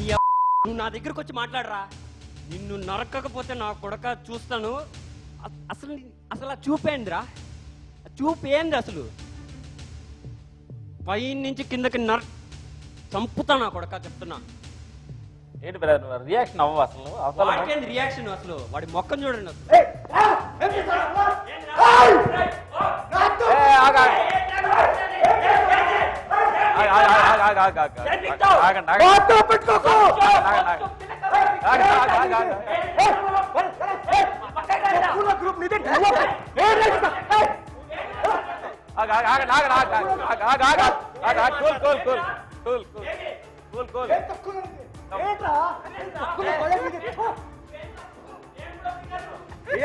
నీ నువ్వు నా దగ్గరకు వచ్చి మాట్లాడరా నిన్ను నరకకపోతే నా కొడక చూస్తాను అస- అసలు అసలు ఆ చూపేందిరా చూపేంది అసలు పై నుంచి కిందకి నర చంపుతా నా కొడక చెప్తున్నా ఏంటి బ్రదర్ రియాక్షన్ అవ్వ అసలు? అసలు వాడికేంది రియాక్షన్ అసలు వాడి మొక్కం చూడండి అసలు ఏ, ఆగు, ఆగు. ఆగు, ఆగు, ఆగు, ఆగు, ఆగు, ఆగు, ఆగు. ఆగండి, ఆగండి. ఆగండి, ఆగండి. ఆగండి, ఆగండి, ఆగండి, ఆగండి. ఆగు, ఆగు, ఆగండి, ఆగండి, ఆగు, ఆగు, ఆగు, ఆగు, ఆగు, ఆగు, ఆగు, cool, cool, cool, cool, cool, cool, cool.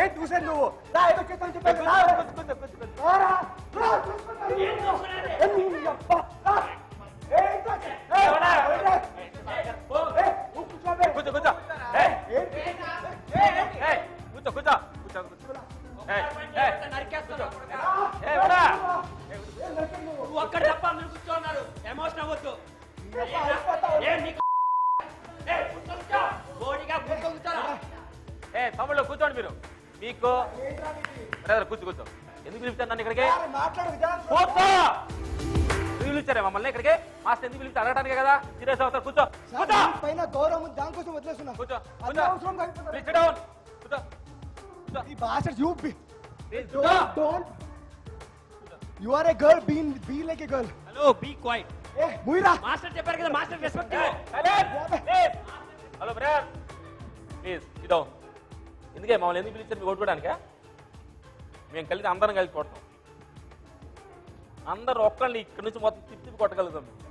ఏం చూసాను నువ్వు రా, ఏదో చేద్దాం చెప్పాను. తమ్ముళ్ళు కూర్చోండి మీరు మీకు ఏంట్రా నీది? బ్రదర్ కూర్చో కూర్చో ఎందుకు పిలుస్తాను నన్ను ఇక్కడికి రా, మాట్లాడు విధానం. కూర్చో ఎందుకు పిలిచారే మమ్మల్ని ఇక్కడికి మాస్టర్ ఎందుకు పిలిచి అడగటానికే కదా సీరియస్ అవుతారు కూర్చో సార్, కూర్చో నీ పైన గౌరవం ఉంది, దానికోసం వదిలేస్తున్నా కూర్చో అనవసరంగా కూర్చో అయిపోతుంది. ప్లీజ్ డౌన్ కూర్చో కూర్చో ఈ భాష చూపి ప్లీజ్ కూర్చో don't don't you are a girl be be like a girl hello be quiet ఏ ముయిరా మాస్టర్ చెప్పారు కదా master respect hello brother please ఇదో ఎందుకే మమ్మల్ని ఎందుకు పిలిచారు? మీకు ఓటుకోవడానికా మేము కలిసి అందరం కలిసి కొడతాం అందరు ఒక్కళ్ళని ఇక్కడ నుంచి మొత్తం తిప్పి కొట్టగలుగుతాం మేము.